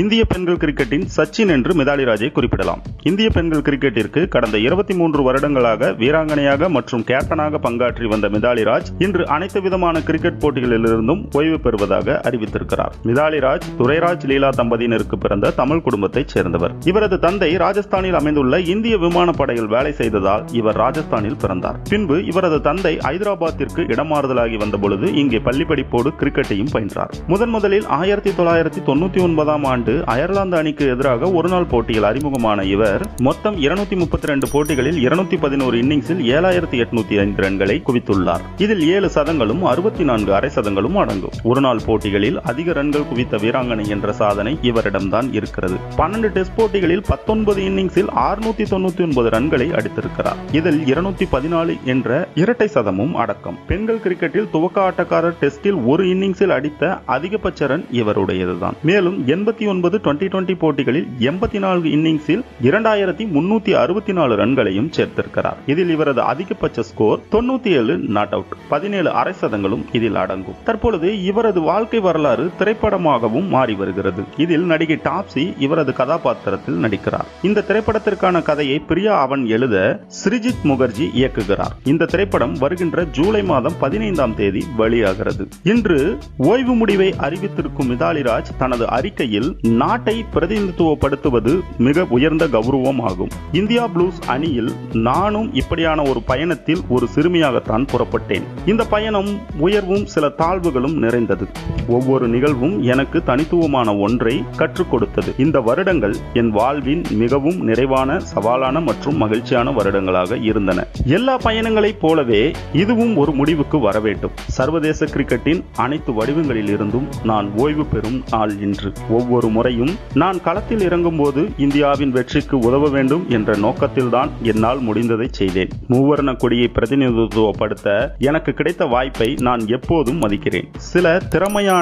இந்திய பெண்கள் கிரிக்கெட்டின் சச்சின் என்று மிதாலி ராஜை குறிப்பிடலாம். இந்திய பெண்கள் கிரிக்கெட்டிற்கு கடந்த இருபத்தி மூன்று வருடங்களாக வீராங்கனையாக மற்றும் கேப்டனாக பங்காற்றி வந்த மிதாலி ராஜ் இன்று அனைத்து விதமான கிரிக்கெட் போட்டிகளிலிருந்தும் ஓய்வு பெறுவதாக அறிவித்திருக்கிறார். மிதாலி ராஜ் துரைராஜ் லீலா தம்பதியினருக்கு பிறந்த தமிழ் குடும்பத்தைச் சேர்ந்தவர். இவரது தந்தை ராஜஸ்தானில் அமைந்துள்ள இந்திய விமானப்படையில் வேலை செய்ததால் இவர் ராஜஸ்தானில் பிறந்தார். பின்பு இவரது தந்தை ஐதராபாத்திற்கு இடமாறுதலாகி வந்தபொழுது இங்கே பள்ளி படிப்போடு கிரிக்கெட்டையும் பயின்றார். முதன் முதலில் ஆயிரத்தி தொள்ளாயிரத்தி தொண்ணூத்தி ஒன்பதாம் ஆண்டு அயர்லாந்து அணிக்கு எதிராக ஒருநாள் போட்டியில் அறிமுகமான இவர் மொத்தம் இருநூத்தி முப்பத்தி ரெண்டு போட்டிகளில் இருநூத்தி பதினோரு இன்னிங்ஸில் ஏழாயிரத்தி எட்நூத்தி ஐந்து ரன்களை குவித்துள்ளார். இதில் ஏழு சதங்களும் அறுபத்தி நான்கு அரை சதங்களும் அடங்கும். ஒருநாள் போட்டிகளில் அதிக ரன்கள் குவித்த வீராங்கனை என்ற சாதனை இவரிடம்தான் இருக்கிறது. பன்னெண்டு டெஸ்ட் போட்டிகளில் பத்தொன்பது இன்னிங்ஸில் ஆறுநூத்தி தொண்ணூத்தி ஒன்பது ரன்களை அடித்திருக்கிறார். இதில் இருநூத்தி பதினாலு என்ற இரட்டை சதமும் அடக்கம். பெண்கள் கிரிக்கெட்டில் துவக்க ஆட்டக்காரர் டெஸ்டில் ஒரு இன்னிங்ஸில் அடித்த அதிகபட்ச ரன் இவருடையதுதான். மேலும் எண்பத்தி ஒன்பது டுவெண்டி டுவெண்டி போட்டிகளில் எண்பத்தி நான்கு இன்னிங்ஸில் இரண்டாயிரத்தி முன்னூத்தி அறுபத்தி நாலு ரன்களையும் சேர்த்திருக்கிறார். இதில் இவரது அதிகபட்ச ஸ்கோர் தொண்ணூத்தி ஏழு நாட் அவுட். பதினேழு அரை சதங்களும் இதில் அடங்கும். தற்பொழுது இவரது வாழ்க்கை வரலாறு திரைப்படமாகவும் மாறி வருகிறது. இதில் நடிகை டாப்ஸி இவரது கதாபாத்திரத்தில் நடிக்கிறார். இந்த திரைப்படத்திற்கான கதையை பிரியா அவன் எழுத ஸ்ரிஜித் முகர்ஜி இயக்குகிறார். இந்த திரைப்படம் வருகின்ற ஜூலை மாதம் பதினைந்தாம் தேதி வெளியாகிறது. இன்று ஓய்வு முடிவை அறிவித்திருக்கும் மிதாலிராஜ் தனது அறிக்கையில் நாட்டை பிரதிநிதித்துவப்படுத்துவது மிக உயர்ந்த கௌரவம் ஆகும் இந்தியா ப்ளூஸ் அணியில் நானும் இப்படியான ஒரு பயணத்தில் ஒரு சிறுமியாகத்தான் புறப்பட்டேன். இந்த பயணம் உயர்வும் சில தாழ்வுகளும் நிறைந்தது. ஒவ்வொரு நிகழ்வும் எனக்கு தனித்துவமான ஒன்றை கற்றுக் கொடுத்தது. இந்த வருடங்கள் என் வாழ்வின் மிகவும் நிறைவான சவாலான மற்றும் மகிழ்ச்சியான வருடங்களாக இருந்தன. எல்லா பயணங்களைப் போலவே இதுவும் ஒரு முடிவுக்கு வர வேண்டும். சர்வதேச கிரிக்கெட்டின் அனைத்து வடிவங்களில் இருந்தும் நான் ஓய்வு பெறும் நாள் இன்று. ஒவ்வொரு முறையும் நான் களத்தில் இறங்கும் போது இந்தியாவின் வெற்றிக்கு உதவ வேண்டும் என்ற நோக்கத்தில்தான் என்னால் முடிந்ததை செய்தேன். மூவர்ண கொடியை பிரதிநிதித்துவப்படுத்த எனக்கு கிடைத்த வாய்ப்பை நான் எப்போதும் மதிக்கிறேன். சில திறமையான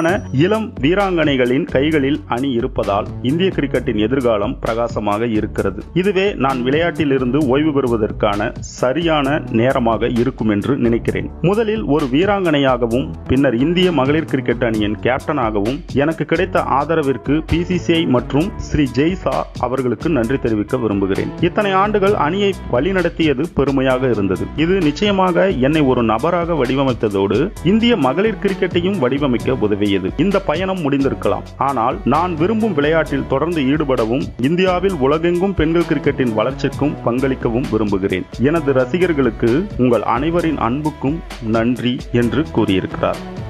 இளம் வீராங்கனைகளின் கைகளில் அணி இருப்பதால் இந்திய கிரிக்கெட்டின் எதிர்காலம் பிரகாசமாக இருக்கிறது. இதுவே நான் விளையாட்டில் இருந்து ஓய்வு பெறுவதற்கான சரியான நேரமாக இருக்கும் என்று நினைக்கிறேன். முதலில் ஒரு வீராங்கனையாகவும் பின்னர் இந்திய மகளிர் கிரிக்கெட் அணியின் கேப்டனாகவும் எனக்கு கிடைத்த ஆதரவிற்கு பிசிசிஐ மற்றும் ஸ்ரீ ஜெய்சா அவர்களுக்கு நன்றி தெரிவிக்க விரும்புகிறேன். இத்தனை ஆண்டுகள் அணியை வழிநடத்தியது பெருமையாக இருந்தது. இது நிச்சயமாக என்னை ஒரு நபராக வடிவமைத்ததோடு இந்திய மகளிர் கிரிக்கெட்டையும் வடிவமைக்க உதவி உதவியது இந்த பயணம் முடிந்திருக்கலாம். ஆனால் நான் விரும்பும் விளையாட்டில் தொடர்ந்து ஈடுபடவும் இந்தியாவில் உலகெங்கும் பெண்கள் கிரிக்கெட்டின் வளர்ச்சிக்கும் பங்களிக்கவும் விரும்புகிறேன். எனது ரசிகர்களுக்கு உங்கள் அனைவரின் அன்புக்கும் நன்றி என்று கூறியிருக்கிறார்.